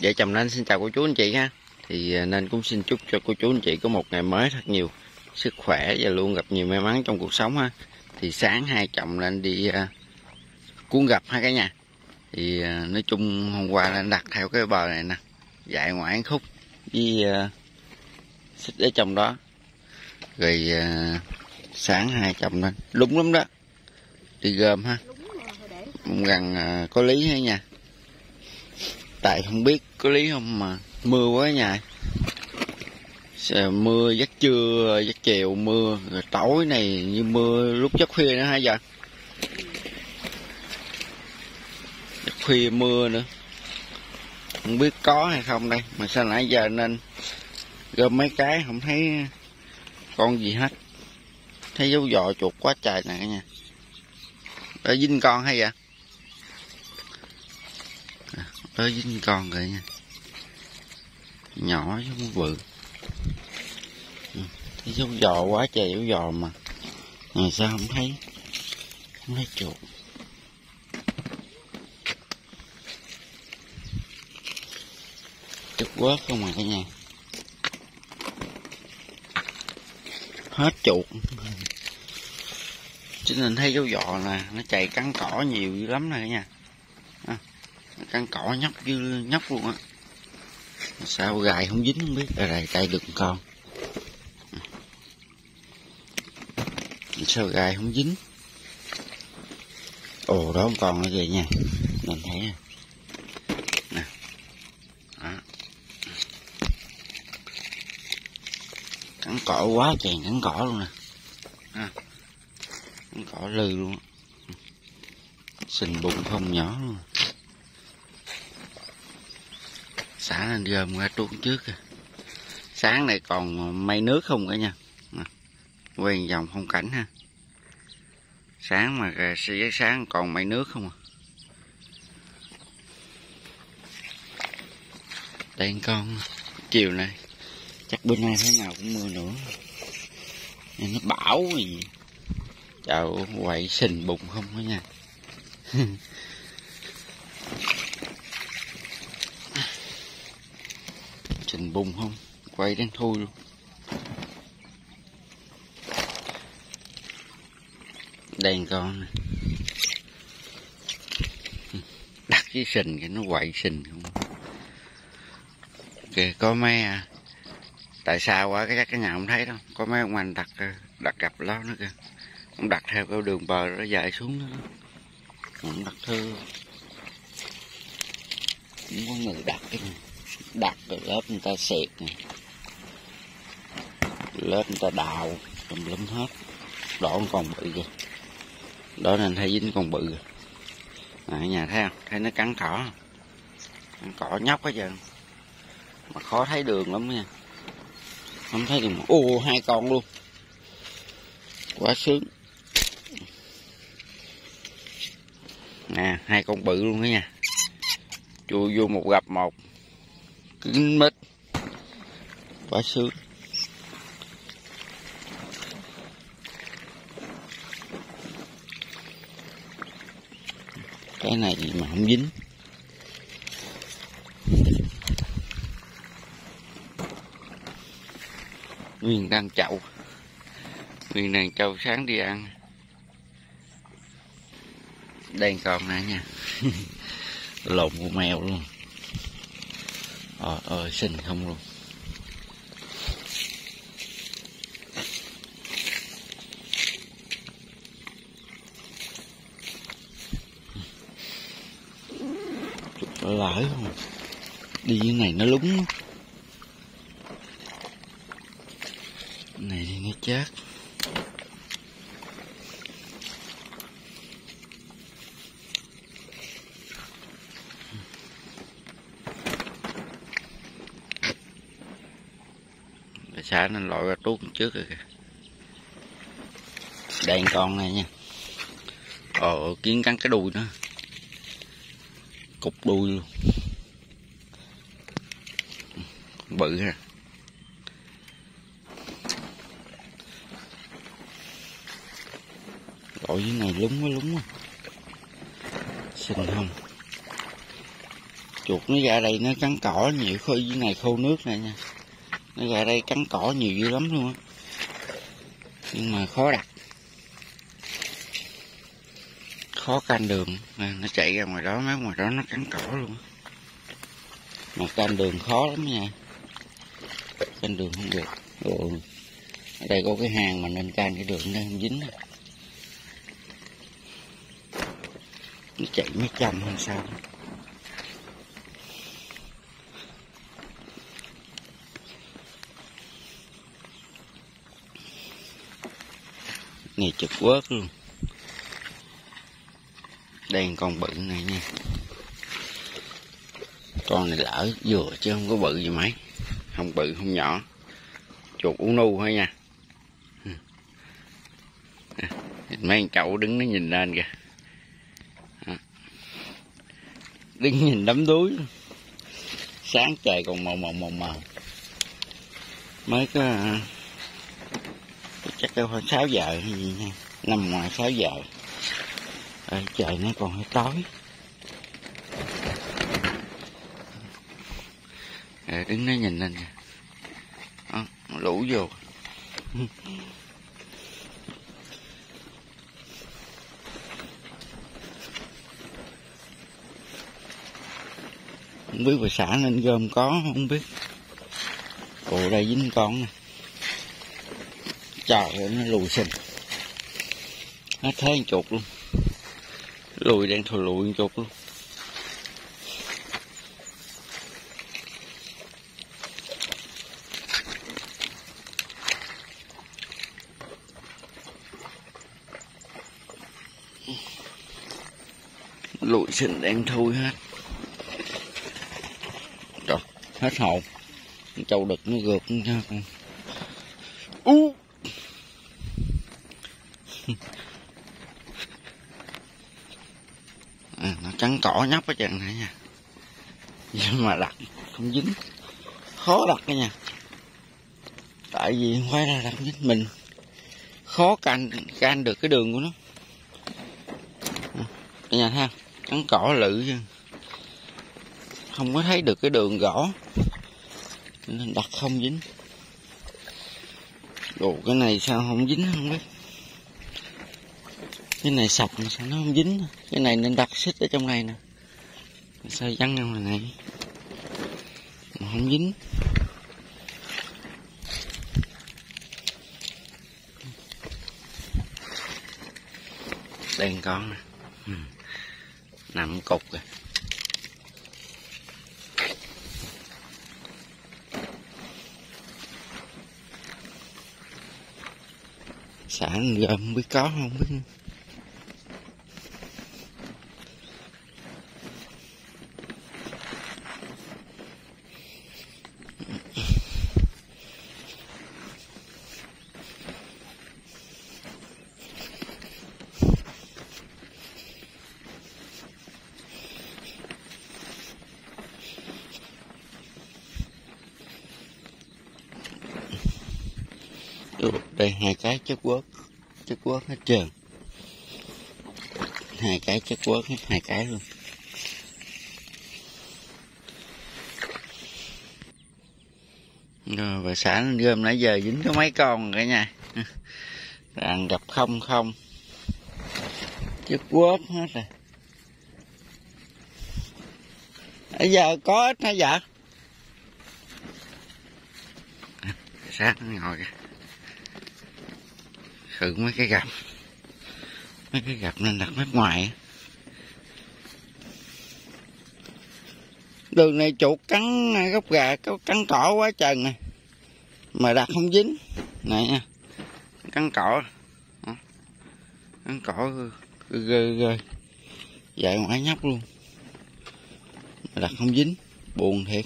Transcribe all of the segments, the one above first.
vợ chồng nên xin chào cô chú anh chị ha. Thì à, nên cũng xin chúc cho cô chú anh chị có một ngày mới thật nhiều sức khỏe và luôn gặp nhiều may mắn trong cuộc sống ha. Thì sáng hai chồng lên đi uh, cuốn gặp hai cái nhà. Thì uh, nói chung hôm qua lên đặt theo cái bờ này nè dạy ngoại khúc với uh, xích ở trong đó. Rồi uh, sáng hai chồng lên đúng lắm đó đi gom ha. Gần uh, có lý hay nha tại không biết, có lý không mà. Mưa quá nhà mưa giấc trưa, giấc chiều mưa. Rồi tối này như mưa lúc giấc khuya nữa hay giờ giấc khuya mưa nữa. Không biết có hay không đây, mà sao nãy giờ nên gom mấy cái không thấy con gì hết. Thấy dấu dò chuột quá trời nè cả nhà. Ở dính con hay vậy? Tới dính con rồi nha. Nhỏ chứ không bự. Ừ, thấy dấu giò quá trời dấu giò mà. Mà sao không thấy? Không thấy chuột. Chuột quớt không mà cả nhà. Hết chuột. Cho nên thấy dấu giò nè, nó chạy cắn cỏ nhiều dữ lắm này cả nhà căn cỏ nhóc dư nhóc luôn á. Sao gài không dính không biết. Ở đây cây được con. Sao gài không dính? Ồ, đó không còn nữa kìa nha. Mình thấy nè. Đó. cắn cỏ quá chèn cắn cỏ luôn nè. À. cắn cỏ lư luôn. Sình bụng không nhỏ luôn. Xả lên dơm qua tuôn trước sáng này còn mây nước không cả nha. Quay vòng phong cảnh ha. Sáng mà sáng còn mây nước không à? Đèn con, chiều này chắc bên nay thế nào cũng mưa nữa. Nên nó bão gì. Chào quậy sình bụng không đó nha. trình bùng không? Quay đang thui luôn. Đèn con này. đặt cái sình cái nó quậy sình không? Kìa, có mấy à tại sao quá cái cái nhà không thấy đâu. Có mấy ông anh đặt đặt gặp lo nữa kìa. Ông đặt theo cái đường bờ nó dài xuống đó. Ông đặt thư cũng có người đặt cái này đặt rồi lớp người ta xẹt này, lớp người ta đào tùm lum hết. Đỏ còn bự kìa. Đó nên thấy dính còn bự à, nhà thấy không? Thấy nó cắn cỏ cắn cỏ nhóc hết trơn. Mà khó thấy đường lắm nha. Không thấy đường. Ô hai con luôn. Quá sướng. Nè hai con bự luôn đó nha. Chui vô một gặp một kín mít. Quá sướng cái này mà không dính. Nguyên đang chậu. Nguyên đang chậu sáng đi ăn. Đang còn nè nha? Lộn của mèo luôn ờ ờ xinh không luôn. Lỡ không? Đi như này nó lúng. Này thì nó chết xả nên lội ra tuốt trước rồi kìa. Đèn con này nha. Ờ kiến cắn cái đuôi nữa cục đuôi luôn. Bự ha. Lội dưới này lúng quá lúng quá. Xinh không? Chuột nó ra đây nó cắn cỏ nhiều, khơi dưới này khô nước này nha nó ra đây cắn cỏ nhiều dữ lắm luôn á. Nhưng mà khó đặt. Khó canh đường. Nó chạy ra ngoài đó, mấy ngoài đó nó cắn cỏ luôn mà canh đường khó lắm nha. Canh đường không được. Ừ. ở đây có cái hàng mà nên canh cái đường nó không dính nó chạy mấy trăm hay sao. Này chụp quớt luôn đang con bự này nha. Con này lỡ vừa chứ không có bự gì mấy. Không bự, không nhỏ. Chuột uống nu thôi nha. Mấy cậu đứng nó nhìn lên kìa. Đứng nhìn đám đuối. Sáng trời còn màu màu màu màu. Mới có à, chắc đâu phải 6 giờ hay gì nha. Nằm ngoài 6 giờ. À, trời nó còn hơi tối. À, đứng nó nhìn lên kìa. À, lũ vô. Không biết bà xã nên gom có không biết. Ồ đây dính con nè trời ơi nó lùi xình nó thấy chuột luôn. Lùi đang thò lùi chuột luôn. Lùi xình đang thui hết. Trời, hết hồn. Châu đực nó gượt nha con. U à, cỏ nhóc cái trận này nha. Nhưng mà đặt không dính. Khó đặt cái nha. Tại vì khoai ra đặt dính mình. Khó canh canh được cái đường của nó. À, nhà ha. Trắng cỏ lự không có thấy được cái đường gõ. Nên đặt không dính. Đồ cái này sao không dính không biết cái này sạch mà sao nó không dính? Cái này nên đặt xích ở trong này nè. Sao văng ra ngoài này? Mà không dính. Đèn con nè. Ừ. nằm cục rồi xã giờ không biết có, không biết đây, hai cái chất quất chất quất hết trơn. Hai cái chất quất hết, hai cái luôn. Rồi và xã gom nãy giờ dính có mấy con cả nha rằng gặp không không. Chất quất hết rồi. Bây giờ có ít hả vợ? Sáng ngồi kìa khử mấy cái gặp mấy cái gặp nên đặt mép ngoài. Đường này chuột cắn gốc gà, có cắn cỏ quá trời này mà đặt không dính. Này nha cắn cỏ. Cắn cỏ ghê ghê dạy ngoại nhóc luôn. Mà đặt không dính. Buồn thiệt.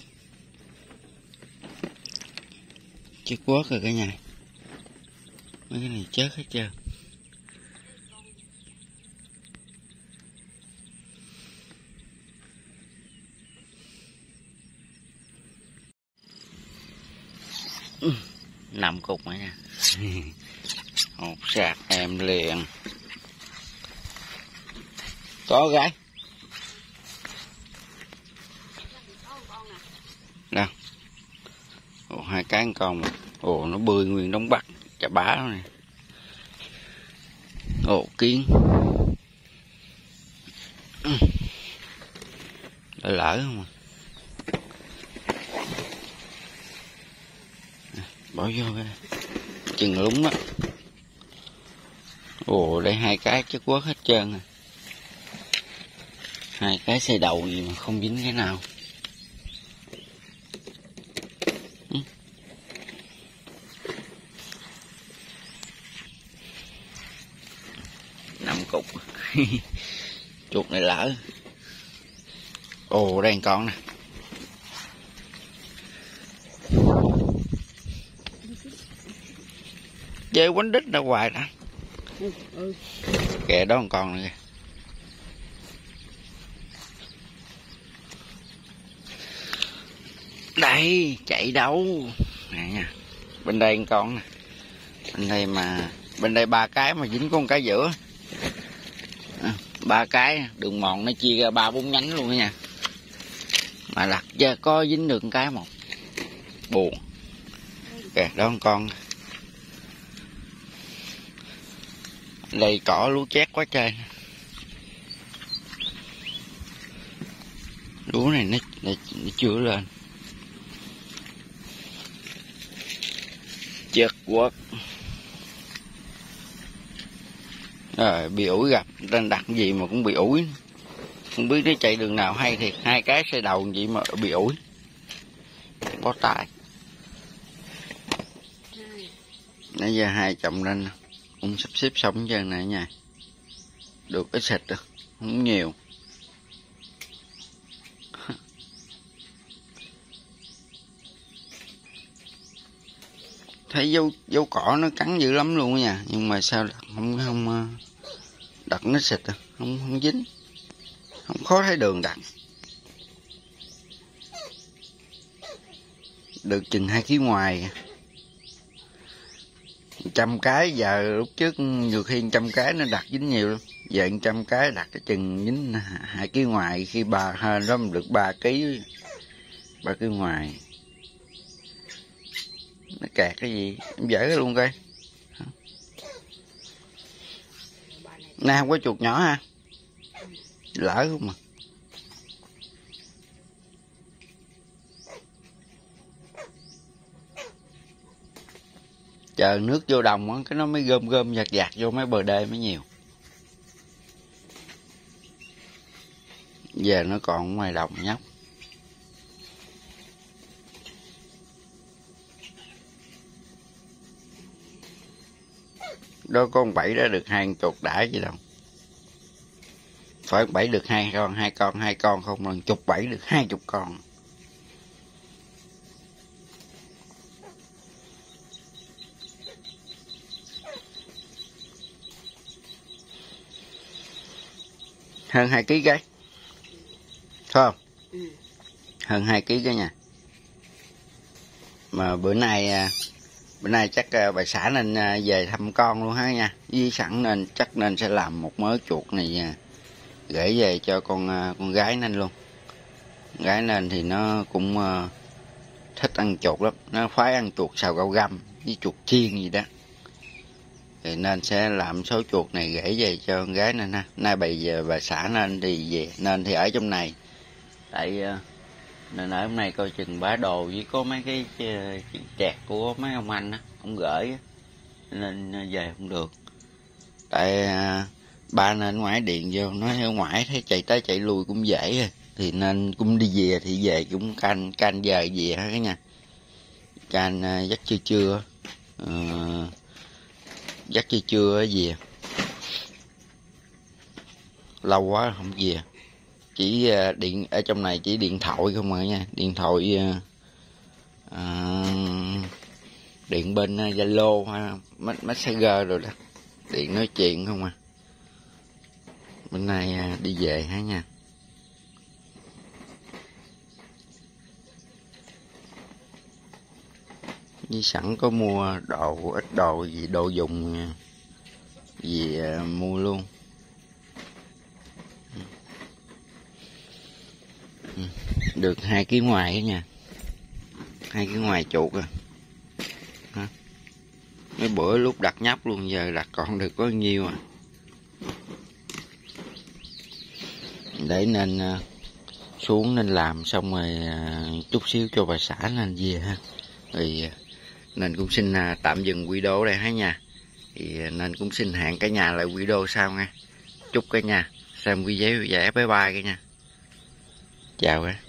Chết quớt rồi cả nhà mấy cái này chết hết trơn nằm cục mà nha. Một sạc em liền. Có gái. Đâu? Ồ hai cái con mà. Ồ nó bơi nguyên đống bắt cái bá này. Ổ kiến. Lỡ lỡ không à? bỏ vô cái chừng lúng á. Ồ đây hai cái chất quất hết trơn à. Hai cái xe đầu gì mà không dính cái nào. Cục. Chuột này lỡ. Ồ đây con nè. Chơi quánh đít ra hoài đó, ừ, ừ. kìa đó con này kìa. Đây chạy đâu? Nè nha bên đây con nè. Bên đây mà bên đây ba cái mà dính con cái giữa ba cái đường mòn nó chia ra ba bốn nhánh luôn đó nha. Mà lặt ra có dính được cái một. Buồn. Kìa đó con. Đầy cỏ lúa chét quá trời. Lúa này nó, nó, nó chưa lên. Chật quá rồi bị ủi gặp đang đặt gì mà cũng bị ủi. Không biết nó chạy đường nào hay thiệt, hai cái xe đầu gì mà bị ủi. Bó tài nãy giờ hai chồng lên, cũng sắp xếp xong chân này nha được ít xịt được, không nhiều. Thấy dấu dấu cỏ nó cắn dữ lắm luôn nha. Nhưng mà sao đặt không không ờ, đặt nó xịt à, không không dính. Không khó thấy đường đặt được chừng hai ký ngoài. Trăm cái, giờ lúc trước nhiều khi trăm cái nó đặt dính nhiều lắm. Giờ trăm cái đặt cái chừng dính hai ký ngoài. Khi bà hơn đó được ba ký ba ký ngoài nó kẹt cái gì? Em dở cái luôn coi. Nay không có chuột nhỏ ha. Lỡ không mà. Chờ nước vô đồng á, cái nó mới gom gom giặt giặt vô mấy bờ đê mới nhiều. Giờ nó còn ngoài đồng nhóc. Đó con bảy đã được hai chục đã gì đâu. Phải bảy được hai con hai con hai con không lần chục bảy được hai chục con. Hơn hai ký cái. Phải không? Ừ. hơn hai ký cái nha. Mà bữa nay à, bữa nay chắc ờ, bà xã nên ờ, về thăm con luôn ha nha. Với sẵn nên chắc nên sẽ làm một mớ chuột này nha, gửi về cho con con gái nên luôn. Gái nên thì nó cũng thích ăn chuột lắm. Nó khoái ăn chuột xào rau găm với chuột chiên gì đó. Thì nên sẽ làm số chuột này gửi về cho con gái nên ha. Nay bây giờ bà xã nên thì về nên thì ở trong này. Tại nên ở hôm nay coi chừng bá đồ với có mấy cái ờ, chuyện chẹt của mấy ông anh á ông gửi á. Nên ờ, về không được. Tại ờ, ba nên ngoại điện vô nói ở ngoại thấy chạy tới chạy lui cũng dễ thì nên cũng đi về thì về cũng canh canh giờ về hết nha. Canh dắt giấc chưa trưa ờ, giấc chưa chưa về. Lâu quá không về chỉ ờ, điện ở trong này chỉ điện thoại không ạ nha. Điện thoại à, điện bên zalo hay messenger rồi đó. Điện nói chuyện không à. Bên này đi về hả nha. Như sẵn có mua đồ ít đồ gì đồ dùng gì mua luôn. Ừ. được hai ký ngoài nha. Hai ký ngoài chuột à. Hả? mấy bữa lúc đặt nhóc luôn, giờ đặt còn được có nhiêu à? Để nên ờ, xuống nên làm xong rồi ờ, chút xíu cho bà xã nên về ha. Thì ờ, nên cũng xin tạm dừng video đây ha nha. Thì nên cũng xin hẹn cả nhà lại video sau nha. Chúc cả nhà xem video giải bye bye cả nhà chào các